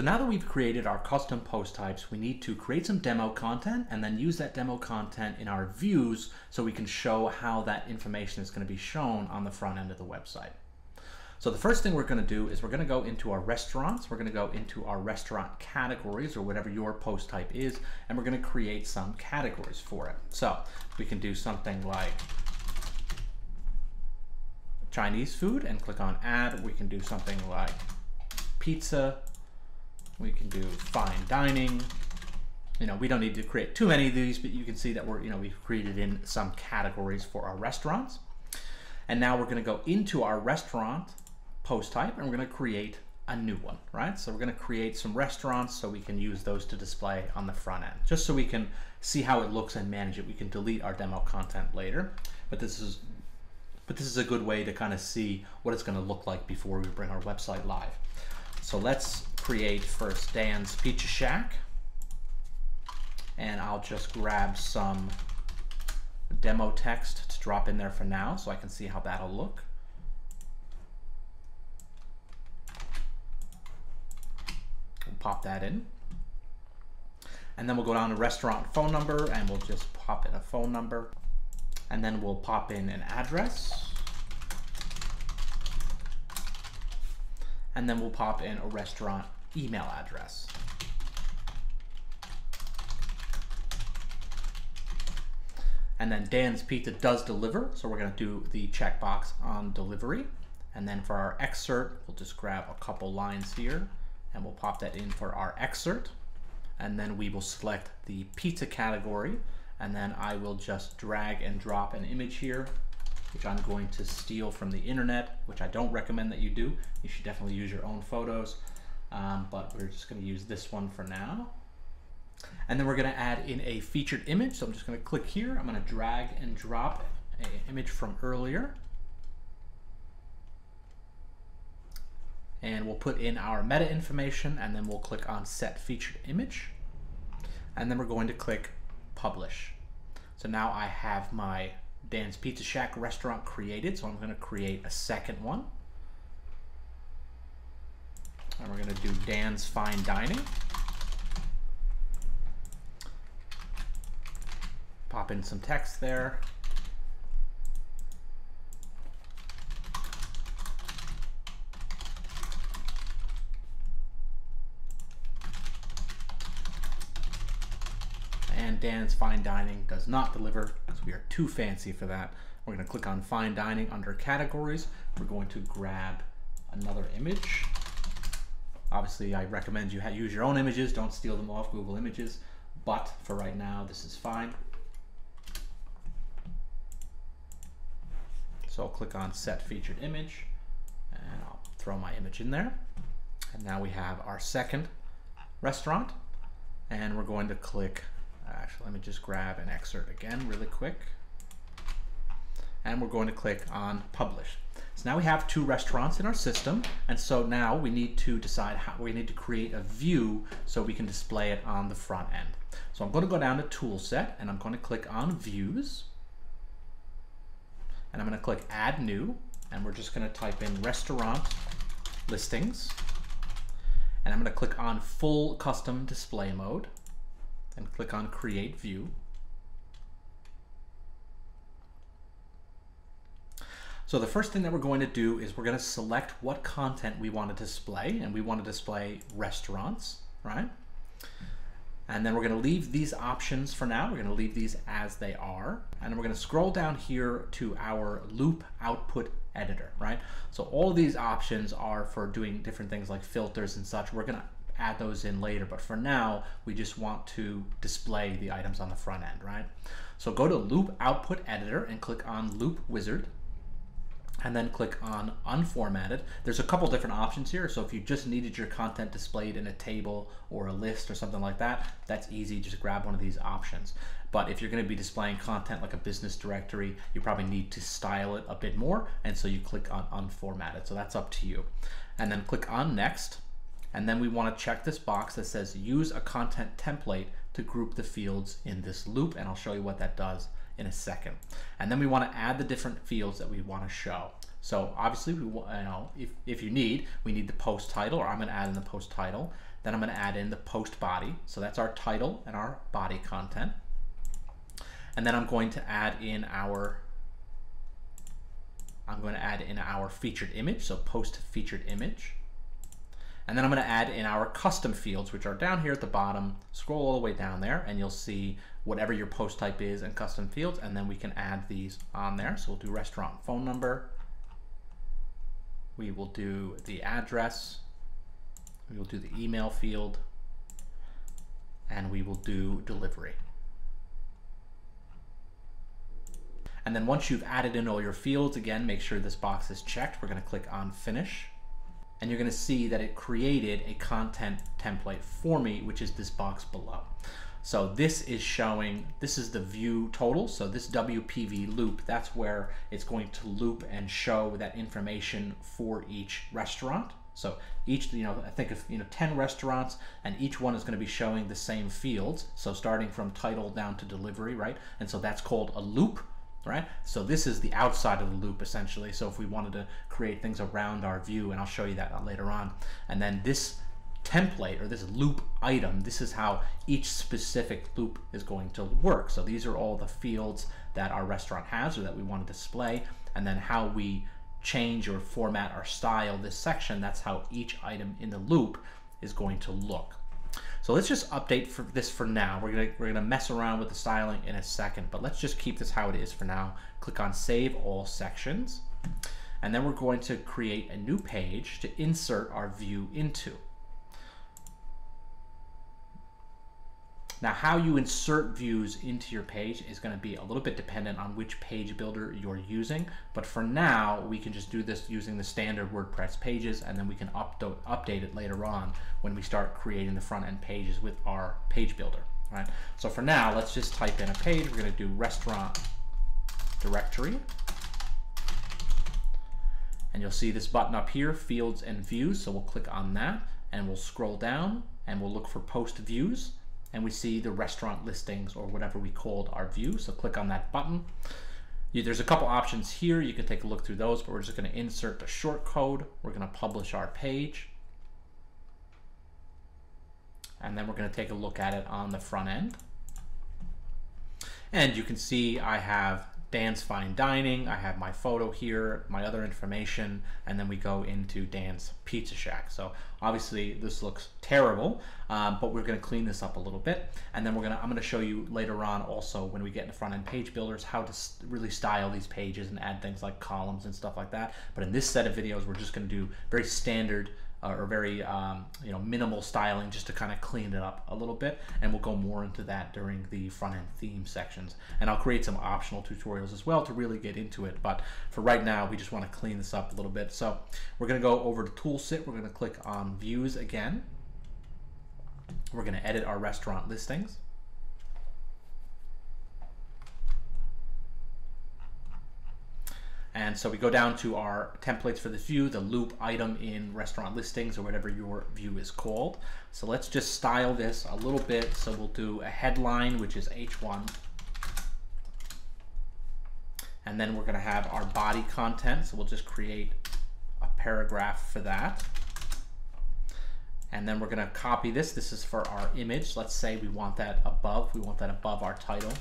So now that we've created our custom post types, we need to create some demo content and then use that demo content in our views so we can show how that information is going to be shown on the front end of the website. So the first thing we're going to do is we're going to go into our restaurants. We're going to go into our restaurant categories or whatever your post type is, and we're going to create some categories for it. So we can do something like Chinese food and click on add. We can do something like pizza we can do fine dining. You know, we don't need to create too many of these, but you can see that we're, you know, we've created in some categories for our restaurants. And now we're gonna go into our restaurant post type and we're gonna create a new one, right? So we're gonna create some restaurants so we can use those to display on the front end, just so we can see how it looks and manage it. We can delete our demo content later, but this is but this is a good way to kind of see what it's gonna look like before we bring our website live. So let's create first Dan's Pizza Shack. And I'll just grab some demo text to drop in there for now so I can see how that'll look. We'll pop that in. And then we'll go down to restaurant phone number and we'll just pop in a phone number. And then we'll pop in an address. And then we'll pop in a restaurant email address. And then Dan's Pizza does deliver, so we're gonna do the checkbox on delivery. And then for our excerpt, we'll just grab a couple lines here and we'll pop that in for our excerpt. And then we will select the pizza category and then I will just drag and drop an image here which I'm going to steal from the internet, which I don't recommend that you do. You should definitely use your own photos, um, but we're just gonna use this one for now. And then we're gonna add in a featured image. So I'm just gonna click here. I'm gonna drag and drop an image from earlier. And we'll put in our meta information and then we'll click on set featured image. And then we're going to click publish. So now I have my Dan's Pizza Shack restaurant created, so I'm going to create a second one. And we're going to do Dan's Fine Dining. Pop in some text there. And Dan's Fine Dining does not deliver because we are too fancy for that. We're going to click on Fine Dining under Categories. We're going to grab another image. Obviously, I recommend you use your own images. Don't steal them off Google Images. But for right now, this is fine. So I'll click on Set Featured Image, and I'll throw my image in there. And now we have our second restaurant, and we're going to click Actually, let me just grab an excerpt again really quick. And we're going to click on publish. So now we have two restaurants in our system. And so now we need to decide how we need to create a view so we can display it on the front end. So I'm going to go down to Toolset and I'm going to click on views. And I'm going to click add new. And we're just going to type in restaurant listings. And I'm going to click on full custom display mode and click on Create View. So the first thing that we're going to do is we're going to select what content we want to display, and we want to display restaurants, right? And then we're going to leave these options for now. We're going to leave these as they are. And we're going to scroll down here to our loop output editor, right? So all these options are for doing different things like filters and such. We're going to add those in later. But for now, we just want to display the items on the front end, right? So go to Loop Output Editor and click on Loop Wizard and then click on unformatted. There's a couple different options here. So if you just needed your content displayed in a table or a list or something like that, that's easy. Just grab one of these options. But if you're gonna be displaying content like a business directory, you probably need to style it a bit more. And so you click on unformatted. So that's up to you. And then click on next. And then we want to check this box that says use a content template to group the fields in this loop. And I'll show you what that does in a second. And then we want to add the different fields that we want to show. So obviously, we you know, if, if you need, we need the post title, or I'm going to add in the post title. Then I'm going to add in the post body. So that's our title and our body content. And then I'm going to add in our I'm going to add in our featured image, so post featured image. And then I'm going to add in our custom fields, which are down here at the bottom. Scroll all the way down there and you'll see whatever your post type is and custom fields. And then we can add these on there. So we'll do restaurant phone number. We will do the address. We will do the email field. And we will do delivery. And then once you've added in all your fields, again, make sure this box is checked. We're going to click on finish and you're going to see that it created a content template for me, which is this box below. So this is showing, this is the view total. So this WPV loop, that's where it's going to loop and show that information for each restaurant. So each, you know, I think of, you know, 10 restaurants and each one is going to be showing the same fields. So starting from title down to delivery, right? And so that's called a loop right? So this is the outside of the loop essentially. So if we wanted to create things around our view, and I'll show you that later on. And then this template or this loop item, this is how each specific loop is going to work. So these are all the fields that our restaurant has or that we want to display. And then how we change or format or style this section, that's how each item in the loop is going to look. So let's just update for this for now. We're gonna we're gonna mess around with the styling in a second, but let's just keep this how it is for now. Click on Save All Sections, and then we're going to create a new page to insert our view into. Now how you insert views into your page is going to be a little bit dependent on which page builder you're using, but for now we can just do this using the standard WordPress pages and then we can update, it later on when we start creating the front end pages with our page builder. Right. So for now, let's just type in a page. We're going to do restaurant directory. And you'll see this button up here, fields and views. So we'll click on that and we'll scroll down and we'll look for post views and we see the restaurant listings or whatever we called our view. So click on that button. You, there's a couple options here. You can take a look through those, but we're just going to insert the short code. We're going to publish our page. And then we're going to take a look at it on the front end. And you can see I have Dan's Fine Dining. I have my photo here, my other information, and then we go into Dan's Pizza Shack. So obviously this looks terrible, um, but we're gonna clean this up a little bit. And then we're gonna, I'm gonna show you later on also when we get into front end page builders, how to really style these pages and add things like columns and stuff like that. But in this set of videos, we're just gonna do very standard uh, or very um, you know minimal styling just to kind of clean it up a little bit. And we'll go more into that during the front end theme sections. And I'll create some optional tutorials as well to really get into it. But for right now we just want to clean this up a little bit. So we're going to go over to Toolset we're going to click on views again. We're going to edit our restaurant listings And so we go down to our templates for this view, the loop item in restaurant listings or whatever your view is called. So let's just style this a little bit. So we'll do a headline, which is H1. And then we're gonna have our body content. So we'll just create a paragraph for that. And then we're gonna copy this. This is for our image. Let's say we want that above. We want that above our title.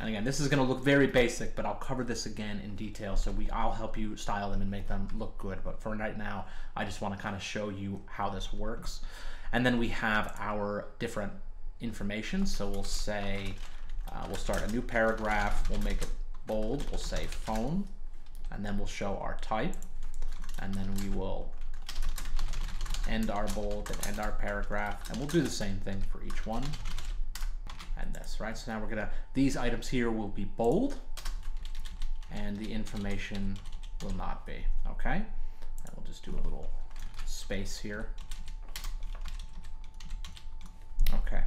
And again, this is going to look very basic, but I'll cover this again in detail. So we, I'll help you style them and make them look good. But for right now, I just want to kind of show you how this works. And then we have our different information. So we'll say, uh, we'll start a new paragraph. We'll make it bold. We'll say phone, and then we'll show our type. And then we will end our bold and end our paragraph. And we'll do the same thing for each one this, right? So now we're gonna, these items here will be bold and the information will not be, okay? And we'll just do a little space here. Okay.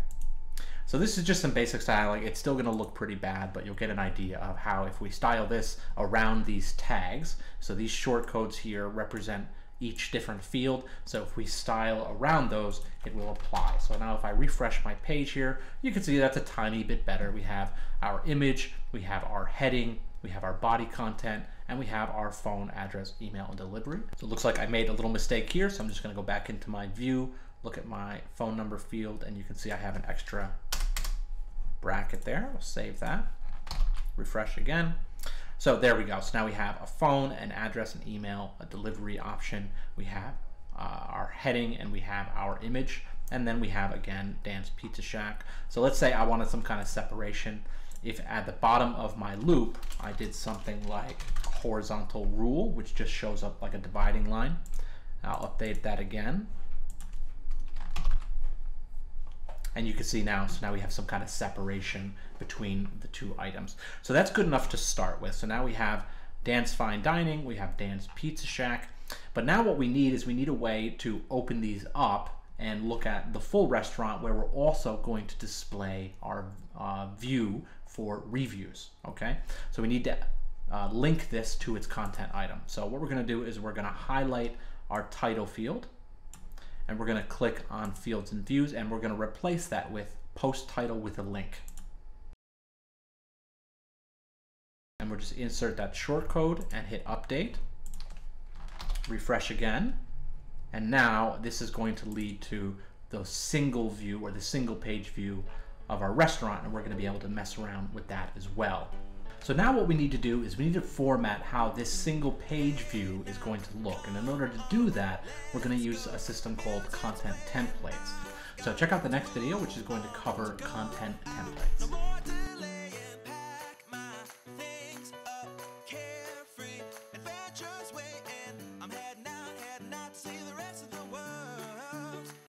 So this is just some basic styling. It's still gonna look pretty bad, but you'll get an idea of how if we style this around these tags, so these short codes here represent each different field. So if we style around those, it will apply. So now if I refresh my page here, you can see that's a tiny bit better. We have our image, we have our heading, we have our body content, and we have our phone address, email, and delivery. So it looks like I made a little mistake here, so I'm just gonna go back into my view, look at my phone number field and you can see I have an extra bracket there. I'll save that. Refresh again. So there we go. So now we have a phone, an address, an email, a delivery option. We have uh, our heading and we have our image. And then we have again Dan's Pizza Shack. So let's say I wanted some kind of separation. If at the bottom of my loop I did something like horizontal rule, which just shows up like a dividing line, I'll update that again. And you can see now, so now we have some kind of separation between the two items. So that's good enough to start with. So now we have Dan's Fine Dining, we have Dan's Pizza Shack. But now what we need is we need a way to open these up and look at the full restaurant where we're also going to display our uh, view for reviews, okay? So we need to uh, link this to its content item. So what we're gonna do is we're gonna highlight our title field and we're going to click on fields and views and we're going to replace that with post title with a link. And we'll just insert that short code and hit update. Refresh again. And now this is going to lead to the single view or the single page view of our restaurant and we're going to be able to mess around with that as well. So now what we need to do is we need to format how this single page view is going to look. And in order to do that, we're going to use a system called content templates. So check out the next video, which is going to cover content templates.